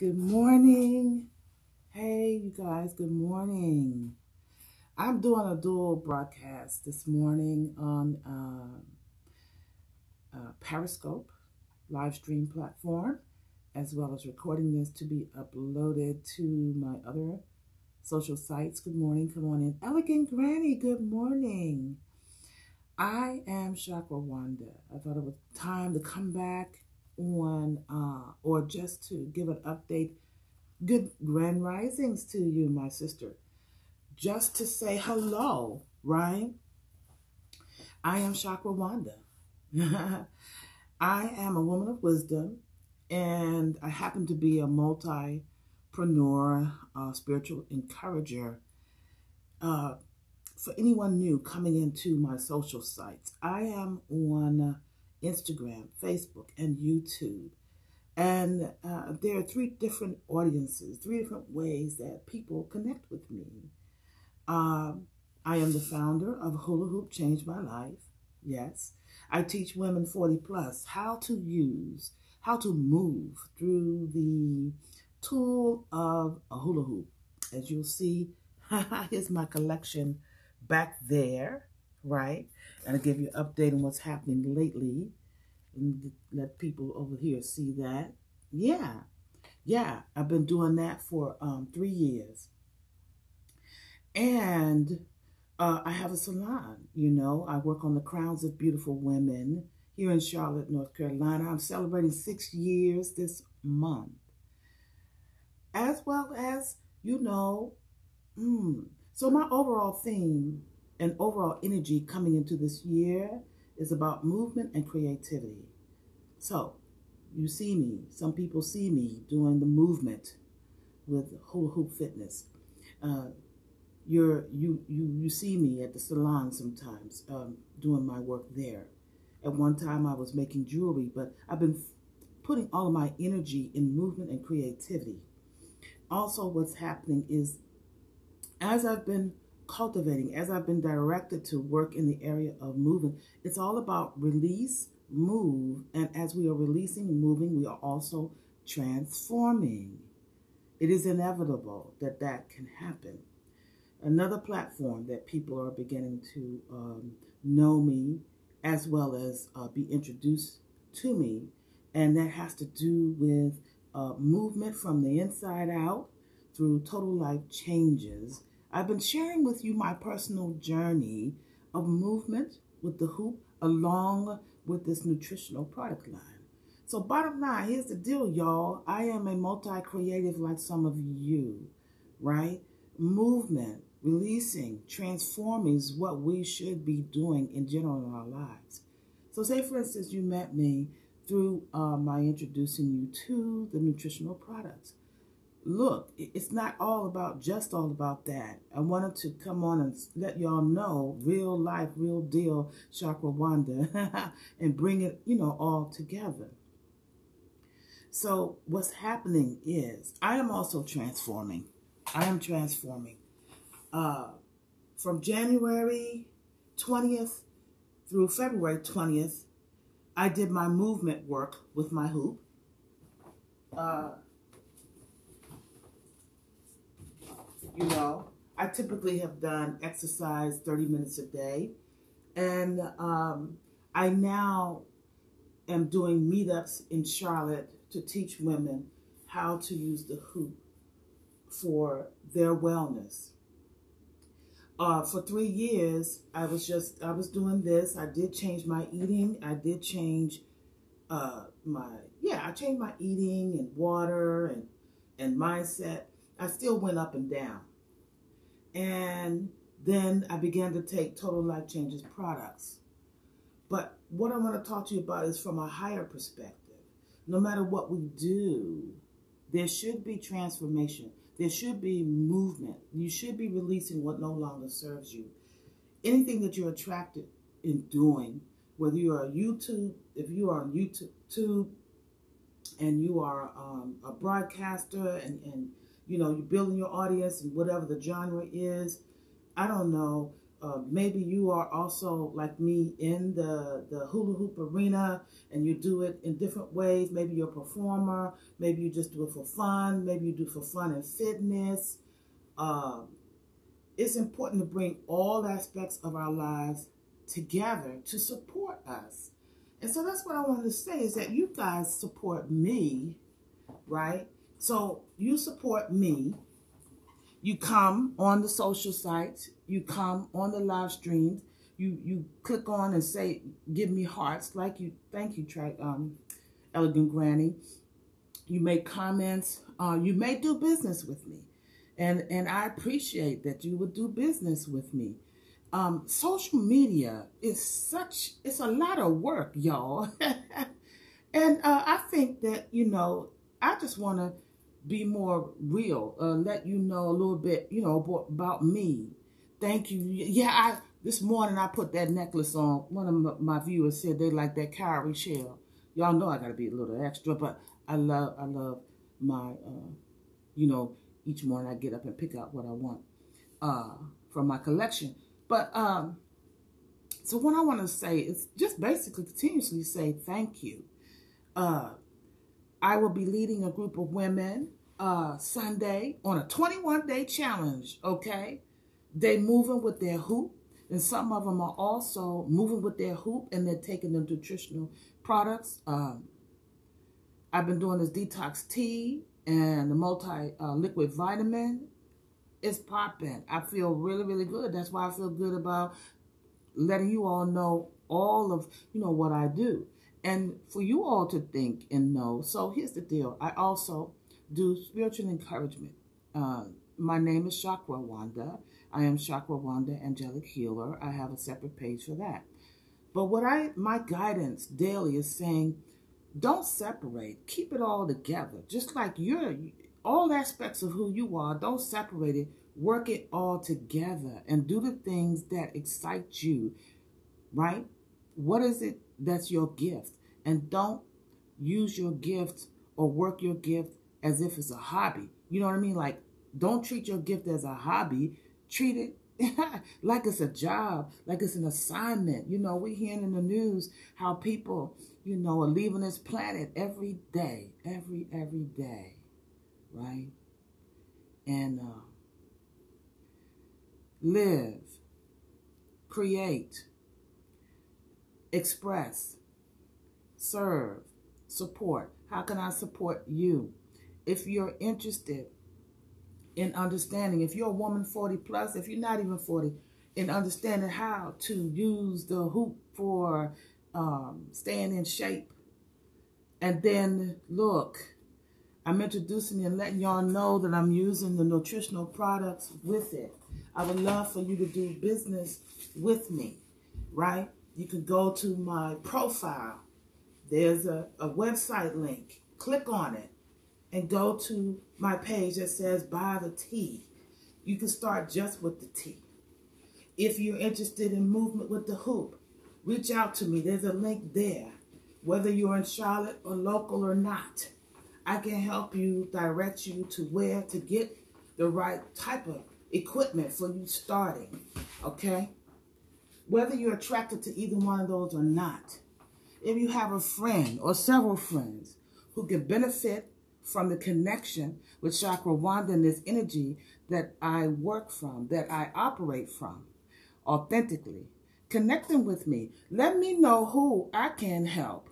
Good morning. Hey, you guys, good morning. I'm doing a dual broadcast this morning on uh, uh, Periscope live stream platform, as well as recording this to be uploaded to my other social sites. Good morning. Come on in. Elegant Granny, good morning. I am Chakra Wanda. I thought it was time to come back on uh, or just to give an update. Good grand risings to you, my sister. Just to say hello, right? I am Chakra Wanda. I am a woman of wisdom and I happen to be a multi-preneur, uh, spiritual encourager. Uh, for anyone new coming into my social sites, I am on Instagram, Facebook, and YouTube. And uh, there are three different audiences, three different ways that people connect with me. Um, I am the founder of Hula Hoop Changed My Life. Yes. I teach women 40 plus how to use, how to move through the tool of a hula hoop. As you'll see, here's my collection back there, right? And I'll give you an update on what's happening lately and let people over here see that. Yeah, yeah, I've been doing that for um, three years. And uh, I have a salon, you know. I work on the crowns of beautiful women here in Charlotte, North Carolina. I'm celebrating six years this month. As well as, you know, mm, so my overall theme and overall energy coming into this year is about movement and creativity. So, you see me, some people see me doing the movement with hula hoop fitness. Uh, you're, you, you, you see me at the salon sometimes um, doing my work there. At one time, I was making jewelry, but I've been putting all of my energy in movement and creativity. Also, what's happening is as I've been cultivating, as I've been directed to work in the area of moving, it's all about release, move, and as we are releasing moving, we are also transforming. It is inevitable that that can happen. Another platform that people are beginning to um, know me as well as uh, be introduced to me, and that has to do with uh, movement from the inside out through total life changes I've been sharing with you my personal journey of movement with the hoop along with this nutritional product line. So bottom line, here's the deal, y'all. I am a multi-creative like some of you, right? Movement, releasing, transforming is what we should be doing in general in our lives. So say, for instance, you met me through uh, my introducing you to the nutritional products look, it's not all about just all about that. I wanted to come on and let y'all know real life, real deal Chakra Wanda and bring it, you know, all together. So what's happening is I am also transforming. I am transforming. Uh, from January 20th through February 20th, I did my movement work with my hoop. Uh, you know, I typically have done exercise 30 minutes a day. And um, I now am doing meetups in Charlotte to teach women how to use the hoop for their wellness. Uh, for three years, I was just, I was doing this. I did change my eating. I did change uh, my, yeah, I changed my eating and water and, and mindset. I still went up and down. And then I began to take Total Life Changes products. But what I want to talk to you about is from a higher perspective. No matter what we do, there should be transformation. There should be movement. You should be releasing what no longer serves you. Anything that you're attracted in doing, whether you are YouTube, if you are on YouTube and you are um, a broadcaster and, and you know, you're building your audience and whatever the genre is. I don't know. uh, maybe you are also like me in the, the hula hoop arena and you do it in different ways. Maybe you're a performer. Maybe you just do it for fun. Maybe you do for fun and fitness. Uh, it's important to bring all aspects of our lives together to support us. And so that's what I wanted to say is that you guys support me, right? So you support me. You come on the social sites, you come on the live streams, you you click on and say, give me hearts, like you, thank you, try, um, Elegant Granny. You make comments, uh, you may do business with me. And, and I appreciate that you would do business with me. Um, social media is such, it's a lot of work, y'all. and uh, I think that, you know, I just want to be more real, uh, let you know a little bit, you know, about me. Thank you. Yeah, I this morning I put that necklace on. One of my viewers said they like that cowrie shell. Y'all know I got to be a little extra, but I love I love my, uh, you know, each morning I get up and pick out what I want uh, from my collection. But um, so what I want to say is just basically continuously say thank you. Uh, I will be leading a group of women uh, Sunday on a 21 day challenge. Okay, they moving with their hoop, and some of them are also moving with their hoop, and they're taking the nutritional products. Um, I've been doing this detox tea and the multi uh, liquid vitamin is popping. I feel really, really good. That's why I feel good about letting you all know all of you know what I do, and for you all to think and know. So here's the deal. I also do spiritual encouragement. Uh, my name is Chakra Wanda. I am Chakra Wanda Angelic Healer. I have a separate page for that. But what I my guidance daily is saying don't separate. Keep it all together. Just like you're all aspects of who you are, don't separate it. Work it all together and do the things that excite you, right? What is it that's your gift? And don't use your gift or work your gift as if it's a hobby. You know what I mean? Like, don't treat your gift as a hobby. Treat it like it's a job, like it's an assignment. You know, we're hearing in the news how people, you know, are leaving this planet every day, every, every day, right? And uh, live, create, express, serve, support. How can I support you? If you're interested in understanding. If you're a woman 40 plus, if you're not even 40, in understanding how to use the hoop for um, staying in shape. And then look, I'm introducing and letting y'all know that I'm using the nutritional products with it. I would love for you to do business with me, right? You can go to my profile. There's a, a website link. Click on it and go to my page that says buy the tea. You can start just with the tea. If you're interested in movement with the hoop, reach out to me. There's a link there. Whether you're in Charlotte or local or not, I can help you direct you to where to get the right type of equipment for you starting. Okay? Whether you're attracted to either one of those or not, if you have a friend or several friends who can benefit from the connection with Chakra Wanda and this energy that I work from, that I operate from authentically. Connecting with me. Let me know who I can help.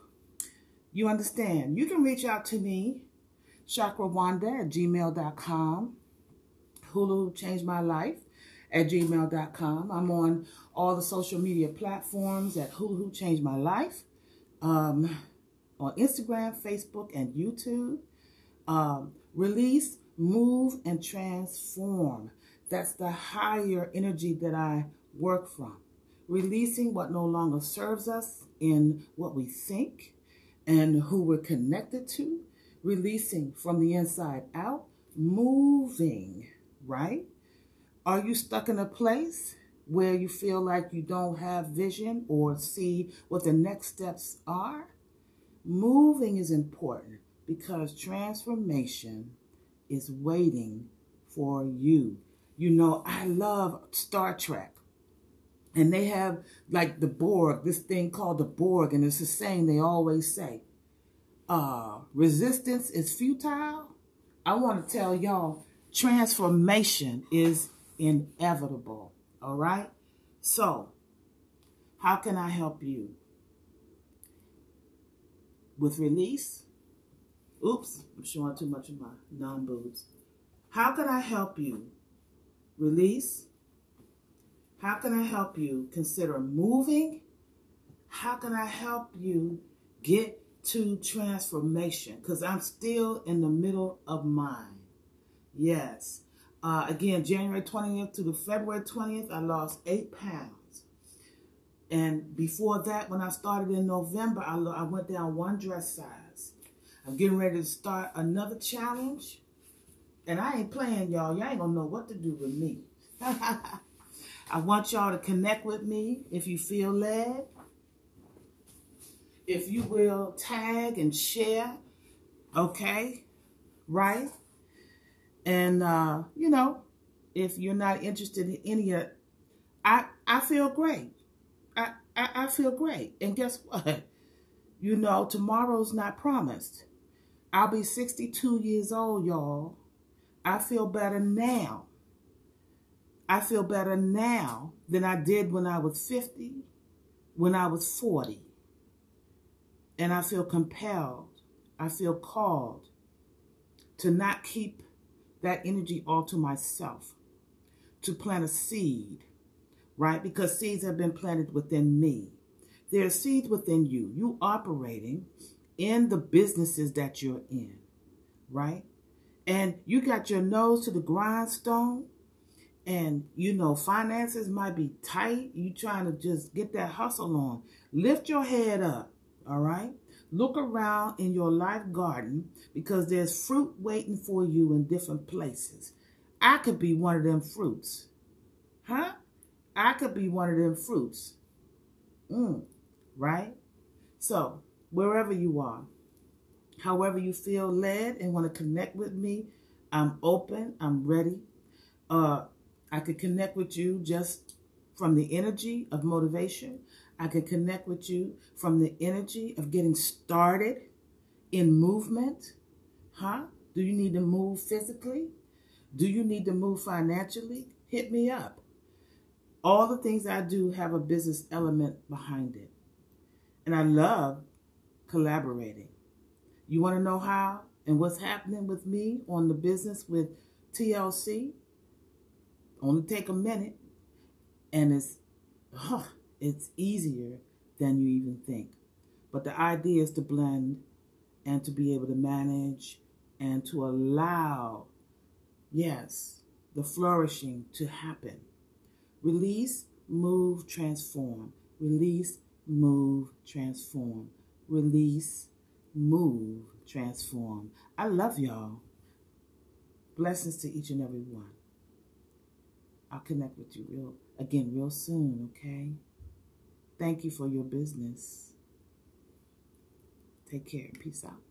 You understand? You can reach out to me, chakrawanda at gmail.com. Hulu changed my life at gmail.com. I'm on all the social media platforms at Hulu changed my life. Um, on Instagram, Facebook, and YouTube um, release, move, and transform. That's the higher energy that I work from. Releasing what no longer serves us in what we think and who we're connected to. Releasing from the inside out. Moving, right? Are you stuck in a place where you feel like you don't have vision or see what the next steps are? Moving is important because transformation is waiting for you. You know, I love Star Trek. And they have like the Borg, this thing called the Borg, and it's the saying they always say. Uh, resistance is futile. I want to tell y'all, transformation is inevitable. All right? So, how can I help you? With release? Oops, I'm showing too much of my non boobs. How can I help you? Release? How can I help you consider moving? How can I help you get to transformation? Because I'm still in the middle of mine. Yes. Uh, again, January 20th to the February 20th, I lost eight pounds. And before that, when I started in November, I, I went down one dress size. I'm getting ready to start another challenge. And I ain't playing, y'all. Y'all ain't gonna know what to do with me. I want y'all to connect with me if you feel led. If you will tag and share, okay? Right? And uh, you know, if you're not interested in any of I I feel great. I, I, I feel great. And guess what? You know, tomorrow's not promised. I'll be 62 years old, y'all. I feel better now I feel better now than I did when I was 50, when I was 40. And I feel compelled, I feel called to not keep that energy all to myself, to plant a seed, right? Because seeds have been planted within me. There are seeds within you. You operating in the businesses that you're in, right? And you got your nose to the grindstone and you know finances might be tight you trying to just get that hustle on lift your head up all right look around in your life garden because there's fruit waiting for you in different places. I could be one of them fruits. Huh? I could be one of them fruits. Mm, right? So wherever you are however you feel led and want to connect with me i'm open i'm ready. Uh I could connect with you just from the energy of motivation. I could connect with you from the energy of getting started in movement. Huh? Do you need to move physically? Do you need to move financially? Hit me up. All the things I do have a business element behind it. And I love collaborating. You want to know how and what's happening with me on the business with TLC? Only take a minute, and it's huh, it's easier than you even think. But the idea is to blend and to be able to manage and to allow, yes, the flourishing to happen. Release, move, transform. Release, move, transform. Release, move, transform. I love y'all. Blessings to each and every one. I'll connect with you real again real soon, okay? Thank you for your business. Take care. Peace out.